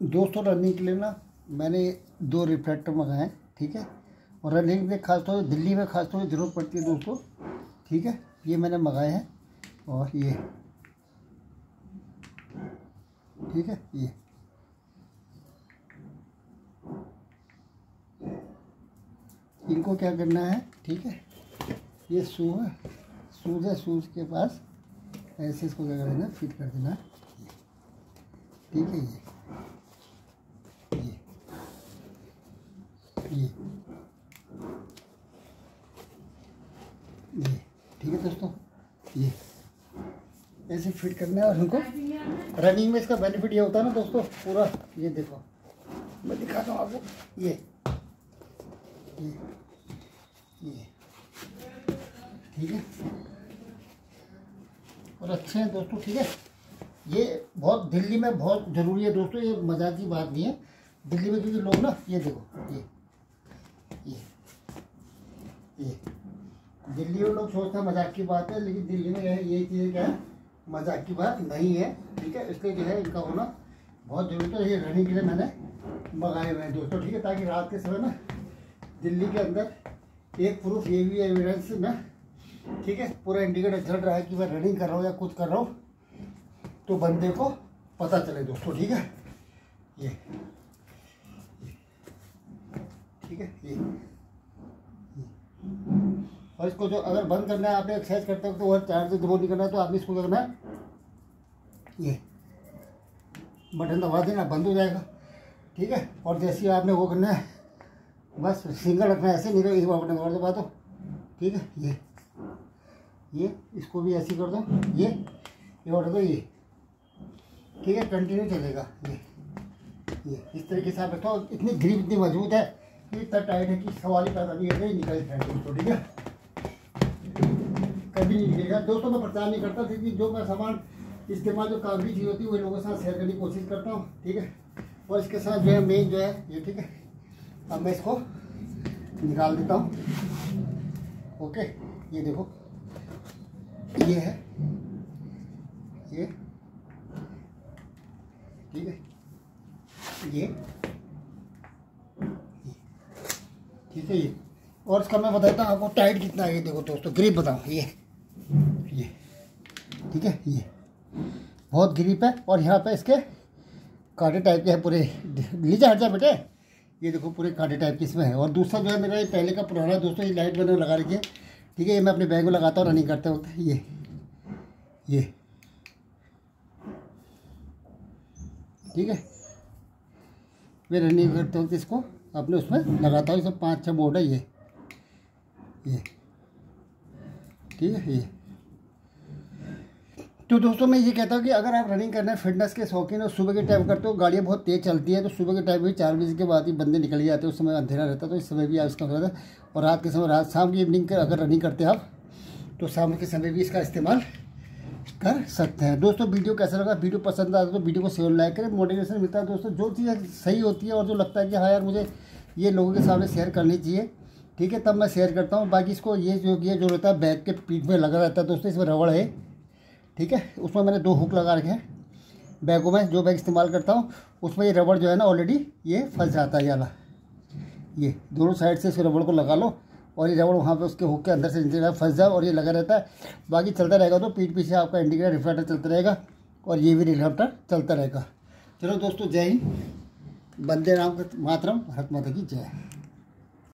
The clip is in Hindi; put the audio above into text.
दोस्तों रनिंग के लिए ना, मैंने दो रिफ्लेक्टर मंगाए हैं, ठीक है? और रनिंग में खास तौर दिल्ली में खास तौर ज़रूरत पड़ती है दोस्तों, ठीक है? ये मैंने मंगाए हैं, और ये, ठीक है? ये। इनको क्या करना है, ठीक है? ये शू है शूज़ है शूज़ के पास, ऐसे इसको क्या कर देना फिट कर देना ठीक है ये ये ये ये, ठीक है दोस्तों? ये, ऐसे फिट करना है और उनको रनिंग में इसका बेनिफिट ये होता है ना दोस्तों, पूरा, ये देखो। मैं दिखाता हूँ आपको, ये ये ये, ठीक है? और अच्छे हैं दोस्तों, ठीक है? ये बहुत, दिल्ली में बहुत ज़रूरी है दोस्तों, ये मज़ाक की बात नहीं है। दिल्ली में क्योंकि लोग ना, ये देखो, ये ये ये दिल्ली में लोग सोचते हैं मज़ाक की बात है, लेकिन दिल्ली में ये चीज़ क्या है मज़ाक की बात नहीं है, ठीक है? इसलिए जो है इनका होना बहुत ज़रूरी है। ये रनिंग के लिए मैंने मंगाए हुए हैं दोस्तों, ठीक है? ताकि रात के समय ना दिल्ली के अंदर एक प्रूफ ये भी है एविडेंस में, ठीक है? पूरा इंडिकेटर चल रहा है कि मैं रनिंग कर रहा हूँ या कुछ कर रहा हूँ तो बंदे को पता चले दोस्तों, ठीक है? ये, ठीक है? ये। और इसको जो अगर बंद करना है आपने एक्सरसाइज करते हो तो वह चार्ज दबो नहीं करना है तो आपने इसको करना है ये। बटन दबा देना, बंद हो जाएगा। ठीक है? और जैसे आपने वो करना है, बस सिंगल रखना है, ऐसे नहीं तो एक बार बटन दबा दबा दो। ठीक है? ये। ये, इसको भी ऐसे कर दो। ये ये ऑर्डर दो, ये। ठीक है? कंटिन्यू चलेगा। ये ये। इस तरीके से आप रखो। इतनी ग्रिप इतनी मज़बूत है इतना टाइट है कि सवाल ही पैदा नहीं है निकल जाएगा ठीक है? कभी नहीं निकलेगा दोस्तों, मैं प्रचार नहीं करता, क्योंकि जो मैं सामान इस्तेमाल जो कागज़ी चीज़ होती है वही लोगों के साथ शेयर करने की कोशिश करता हूँ, ठीक है? और इसके साथ जो है मेन जो है, ये ठीक है? अब मैं इसको निकाल देता हूँ। ओके, ये देखो, ये है, ये, ठीक है? ये ठीक है, ये। और इसका मैं बताता हूँ, आपको टाइट कितना है, ये देखो दोस्तों ग्रिप बताओ ये। ठीक है, ये। बहुत ग्रीप है और यहाँ पे इसके कांटे टाइप के हैं पूरे। नीचे हट जा बेटे। ये देखो पूरे कांटे टाइप के इसमें है। और दूसरा जो है मेरा ये पहले का पुराना दोस्तों, ये लाइट मैंने लगा रखी है। ठीक है, ये मैं अपने बैग में लगाता हूँ रनिंग करते वक्त। ये। ये। ठीक है। मैं रनिंग करते वक्त इसको अपने उसमें लगाता हूँ। इसमें पाँच छः बोर्ड है ये। ये। ठीक है, ये। तो दोस्तों, मैं ये कहता हूँ कि अगर आप रनिंग करना है फिटनेस के शौकीन और सुबह के टाइम करते हो, गाड़ियाँ बहुत तेज़ चलती है तो सुबह के टाइम भी चार बजे के बाद ही बंदे निकल जाते हैं, उस समय अंधेरा रहता है तो इस समय भी आप इसका रहता है और रात के समय, रात शाम की इवनिंग अगर रनिंग करते हैं आप तो शाम के समय भी इसका इस्तेमाल कर सकते हैं। दोस्तों, वीडियो कैसा लगा? वीडियो पसंद आता तो वीडियो को शेयर लाइक करें। मोटिवेशन मिलता है दोस्तों, जो चीज़ सही होती है और जो लगता है कि हाँ यार, मुझे ये लोगों के सामने शेयर करनी चाहिए, ठीक है, तब मैं शेयर करता हूँ। बाकी इसको ये जो ये जो रहता है, बैग के पीठ में लगा रहता है दोस्तों, इसमें रबड़ है। ठीक है? उसमें मैंने दो हुक लगा रखे हैं। बैगों में जो बैग इस्तेमाल करता हूँ, उसमें ये रबड़ जो है ना ऑलरेडी ये फंस जाता है ये ये, दोनों साइड से इस रबड़ को लगा लो और ये रबड़ वहाँ पे उसके हुक के अंदर से फंस जाए और ये लगा रहता है। बाकी चलता रहेगा तो पीठ पीछे आपका इंडिकेटर रिफ्लेक्टर चलता रहेगा और ये भी रिफ्लेक्टर चलता रहेगा। चलो दोस्तों, जय हिंद। बंदे राम मातरम, भारत माता की जय।